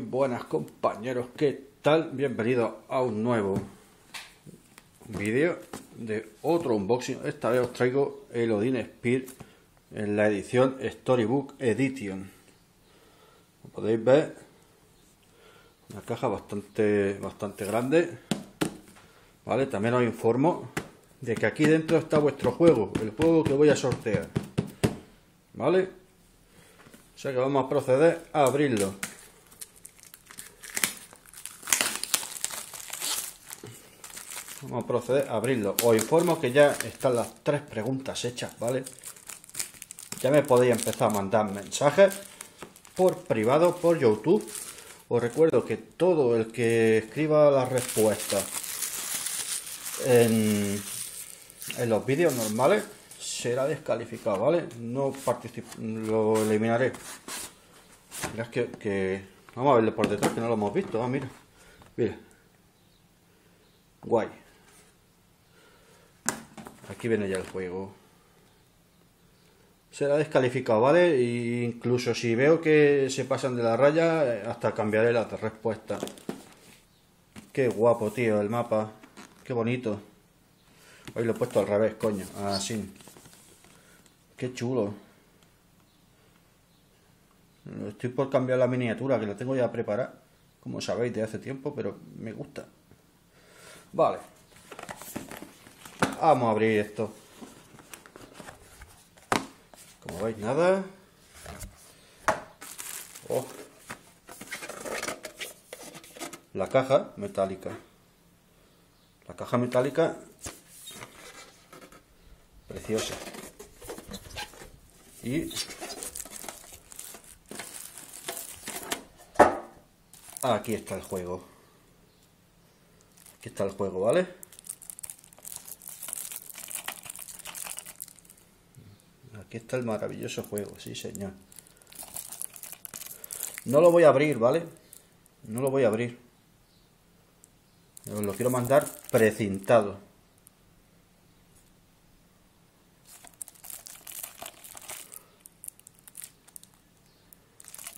Buenas compañeros, ¿qué tal? Bienvenidos a un nuevo vídeo de otro unboxing. Esta vez os traigo el Odin Spear en la edición Storybook Edition. Como podéis ver, una caja bastante, bastante grande. Vale, también os informo de que aquí dentro está vuestro juego, el juego que voy a sortear. ¿Vale? O que vamos a proceder a abrirlo. Vamos a proceder a abrirlo. Os informo que ya están las tres preguntas hechas, ¿vale? Ya me podéis empezar a mandar mensajes por privado, por YouTube. Os recuerdo que todo el que escriba las respuestas en, los vídeos normales será descalificado, ¿vale? No participo, lo eliminaré. Mirad que, Vamos a verlo por detrás, que no lo hemos visto. Ah, mira. Mira. Guay. Aquí viene ya el juego. Será descalificado, ¿vale? E incluso si veo que se pasan de la raya, hasta cambiaré la respuesta. Qué guapo, tío, el mapa. Qué bonito. Hoy lo he puesto al revés, coño. Así. Qué chulo. Estoy por cambiar la miniatura, que la tengo ya preparada. Como sabéis, de hace tiempo, pero me gusta. Vale. Vamos a abrir esto. Como veis, nada. Oh. La caja metálica. La caja metálica preciosa. Y aquí está el juego. Aquí está el juego, ¿vale? Está el maravilloso juego, sí señor. No lo voy a abrir, ¿vale? No lo voy a abrir. lo quiero mandar precintado.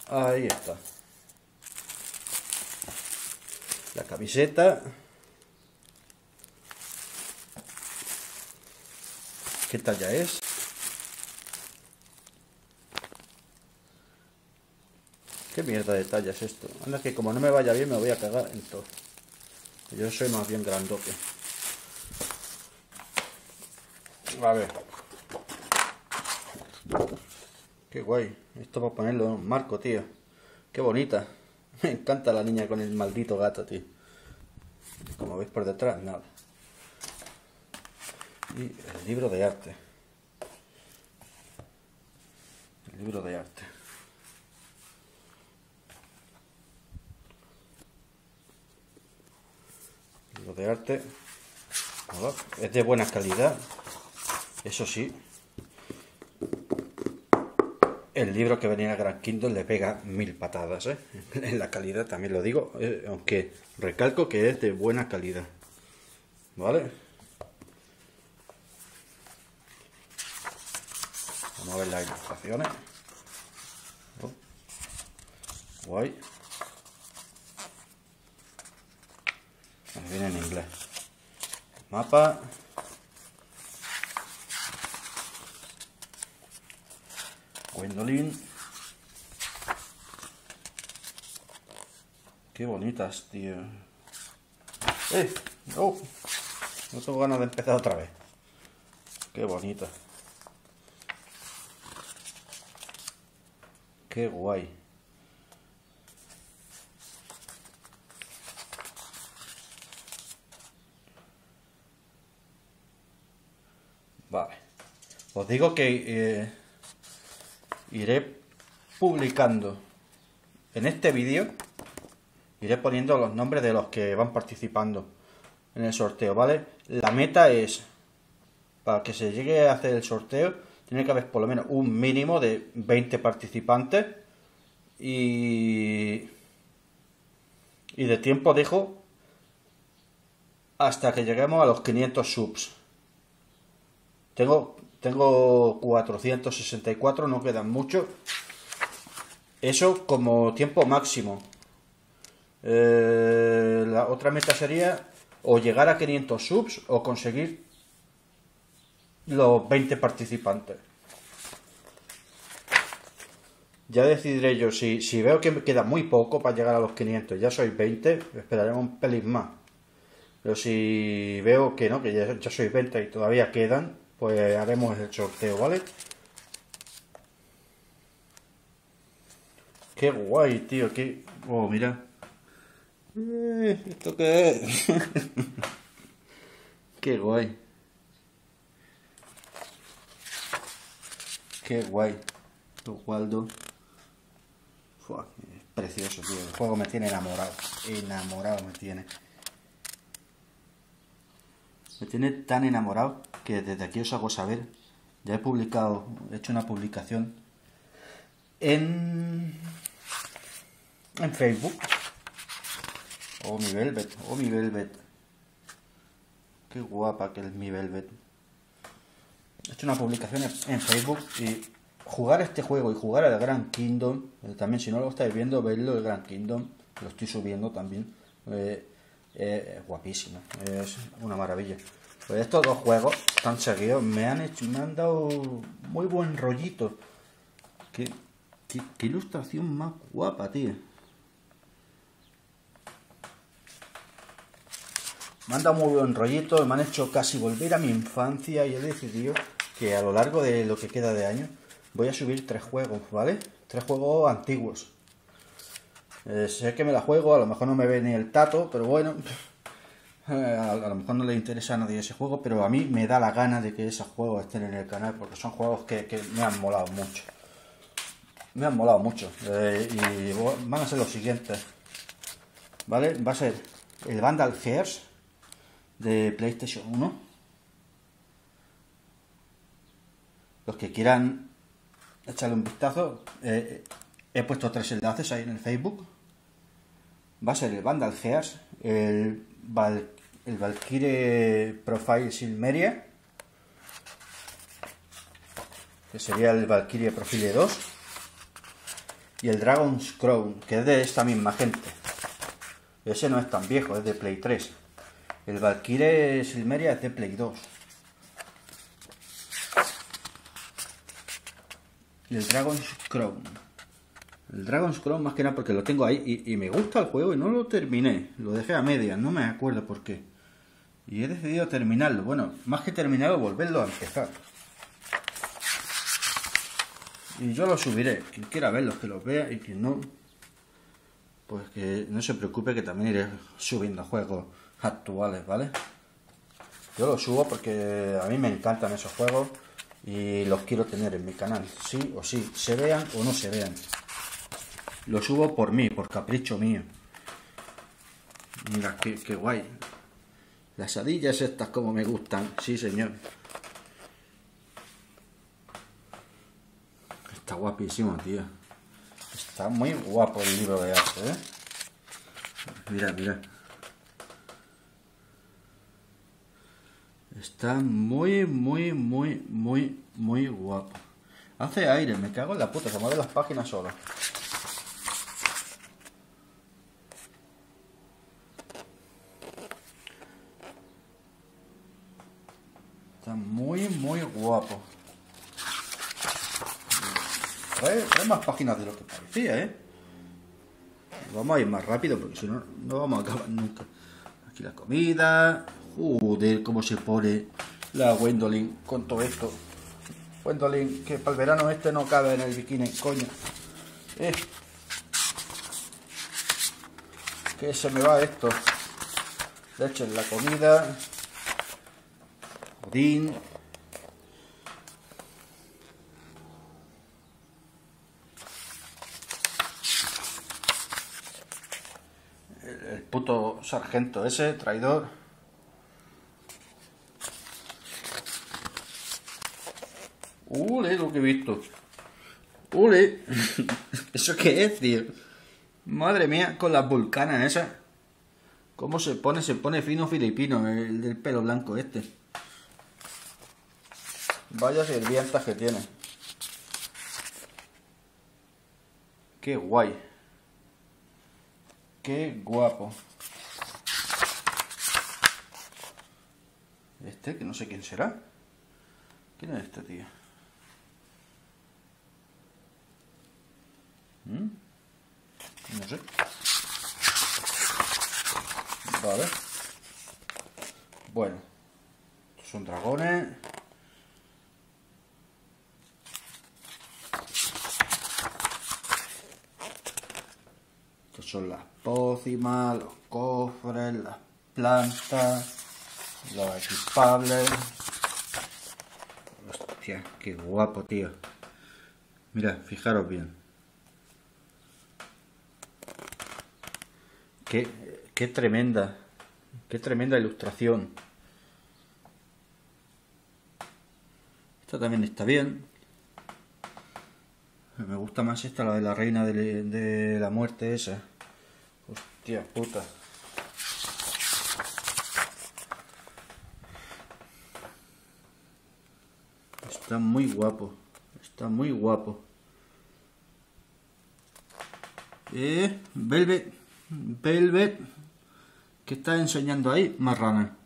Ahí está. La camiseta. ¿Qué talla es? ¿Qué mierda de talla es esto? Anda que como no me vaya bien me voy a cagar en todo. Yo soy más bien grandote. A ver. Qué guay. Esto para ponerlo en un marco, tío. Qué bonita. Me encanta la niña con el maldito gato, tío. Como veis por detrás, nada. Y el libro de arte. El libro de arte. De arte. Es de buena calidad. Eso sí, el libro que venía a Gran Kindle le pega mil patadas, ¿eh? En la calidad también lo digo, eh, aunque recalco que es de buena calidad. ¿Vale? Vamos a ver las ilustraciones. Oh. Guay. viene en inglés. Mapa. Gwendolyn. Qué bonitas, tío. ¡Eh! ¡No! No tengo ganas de empezar otra vez. Qué bonita. Qué guay. Vale. Os digo que eh, iré publicando en este vídeo, iré poniendo los nombres de los que van participando en el sorteo, ¿vale? La meta es, para que se llegue a hacer el sorteo, tiene que haber por lo menos un mínimo de 20 participantes y, y de tiempo dejo hasta que lleguemos a los 500 subs. Tengo tengo 464, no quedan mucho. Eso como tiempo máximo. Eh, la otra meta sería o llegar a 500 subs o conseguir los 20 participantes. Ya decidiré yo, si, si veo que me queda muy poco para llegar a los 500, ya soy 20, esperaremos un pelín más. Pero si veo que no, que ya, ya soy 20 y todavía quedan, pues haremos el sorteo, ¿vale? Qué guay, tío, qué... Oh, mira. Eh, ¿Esto qué es? qué guay. Qué guay. Waldo. Fua, es precioso, tío. El juego me tiene enamorado. Enamorado me tiene. Me tiene tan enamorado que desde aquí os hago saber. Ya he publicado, he hecho una publicación en, en Facebook. Oh, mi Velvet, oh, mi Velvet. Qué guapa que es mi Velvet. He hecho una publicación en Facebook y jugar este juego y jugar al Grand Kingdom, eh, también si no lo estáis viendo, veislo el Grand Kingdom, lo estoy subiendo también, eh, eh, es guapísimo, es una maravilla. Pues estos dos juegos tan seguidos me han hecho, me han dado muy buen rollito. Qué, ilustración más guapa, tío. Me han dado muy buen rollito, me han hecho casi volver a mi infancia y he decidido que a lo largo de lo que queda de año voy a subir tres juegos, ¿vale? Tres juegos antiguos. Eh, sé que me la juego, a lo mejor no me ve ni el tato, pero bueno, eh, a, lo mejor no le interesa a nadie ese juego, pero a mí me da la gana de que esos juegos estén en el canal, porque son juegos que, me han molado mucho. Me han molado mucho. Eh, y van a ser los siguientes. ¿Vale? Va a ser el Vandal Fairs de PlayStation 1. Los que quieran echarle un vistazo. Eh, he puesto tres enlaces ahí en el Facebook. Va a ser el Vandal Gears, el, el Valkyrie Profile Silmeria, que sería el Valkyrie Profile 2, y el Dragon's Crown, que es de esta misma gente. Ese no es tan viejo, es de Play 3. El Valkyrie Silmeria es de Play 2. y el Dragon's Crown. El Dragon's Crown más que nada porque lo tengo ahí y, me gusta el juego y no lo terminé. Lo dejé a media, no me acuerdo por qué. Y he decidido terminarlo. Bueno, más que terminarlo, volverlo a empezar. Y yo lo subiré. Quien quiera verlo, que lo vea y quien no, pues que no se preocupe que también iré subiendo juegos actuales, ¿vale? Yo lo subo porque a mí me encantan esos juegos y los quiero tener en mi canal, sí o sí, se vean o no se vean. Lo subo por mí, por capricho mío. Mira, qué, qué guay. Las adillas estas como me gustan, sí señor. Está guapísimo, tío. Está muy guapo el libro de arte, ¿eh? Mira, mira. Está muy, muy, muy, muy, muy guapo. Hace aire, me cago en la puta, se mueve las páginas solo. Está muy, guapo. Trae, más páginas de lo que parecía, ¿eh? Vamos a ir más rápido porque si no, no vamos a acabar nunca. Aquí la comida, Joder, cómo se pone la Gwendolyn con todo esto. Gwendolyn, que para el verano este no cabe en el bikini, coño. Eh. Que se me va esto. Leche en la comida. Odín. El puto sargento ese, traidor. Ule, lo que he visto. Ule. ¿Eso qué es, tío? Madre mía, con las vulcanas esas. ¿Cómo se pone? Se pone fino filipino, el del pelo blanco este. Vaya sirvientas que tiene. Qué guay. Qué guapo. Este, que no sé quién será. ¿Quién es este tío? ¿Mm? No sé. Vale. Bueno. Son dragones. Son las pócimas, los cofres, las plantas, los equipables. Hostia, qué guapo, tío. Mira, fijaros bien. Qué, qué tremenda, qué tremenda ilustración. Esta también está bien. Me gusta más esta, la de la reina de, de la muerte esa. Hostia puta. Está muy guapo. Está muy guapo. Eh, Velvet. Velvet. ¿Qué está enseñando ahí? Marrana.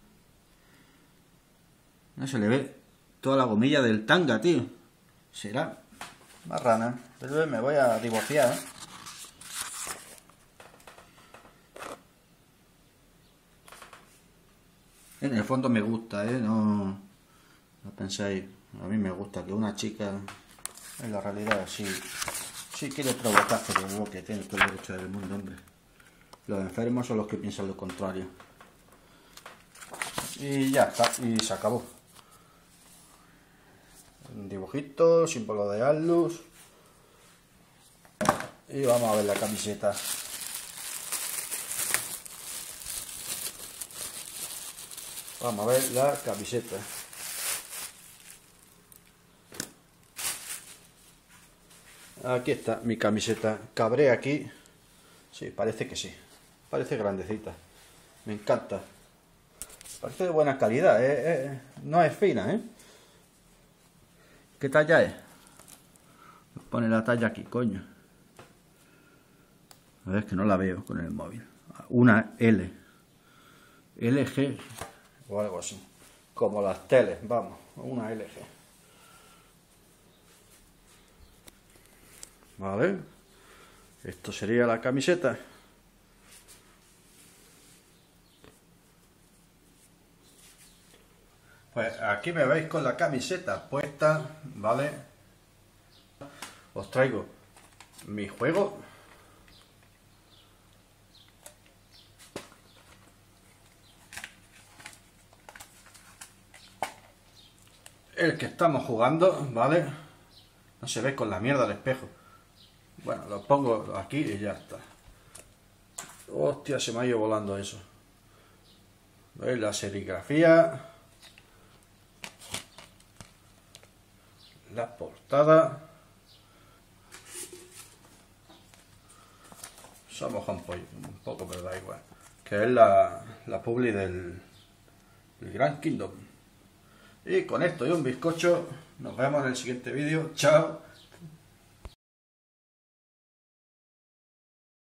No se le ve toda la gomilla del tanga, tío. Será marrana. Velvet me voy a divorciar, ¿eh? En el fondo me gusta, ¿eh? No, no penséis. A mí me gusta que una chica, en la realidad, sí, sí quiere provocar, pero que tiene todo el derecho del mundo, hombre. Los enfermos son los que piensan lo contrario. Y ya está, y se acabó. Un dibujito, símbolo de Atlus. Y vamos a ver la camiseta. Vamos a ver la camiseta. Aquí está mi camiseta. Cabré aquí. Sí, parece que sí. Parece grandecita. Me encanta. Parece de buena calidad. ¿eh? Eh, no es fina, ¿eh? ¿Qué talla es? Pone la talla aquí, coño. A ver, es que no la veo con el móvil. Una L. LG o algo así. Como las teles, vamos. Una LG. Vale. Esto sería la camiseta. Pues aquí me veis con la camiseta puesta, ¿vale? Os traigo mi juego. El que estamos jugando, ¿vale? No se ve con la mierda del espejo. Bueno, lo pongo aquí y ya está. Hostia, se me ha ido volando eso. ¿Veis la serigrafía? La portada. Somos un, un poco, pero da igual. Que es la, la publi del, del Grand Kingdom. Y con esto y un bizcocho, nos vemos en el siguiente vídeo. Chao.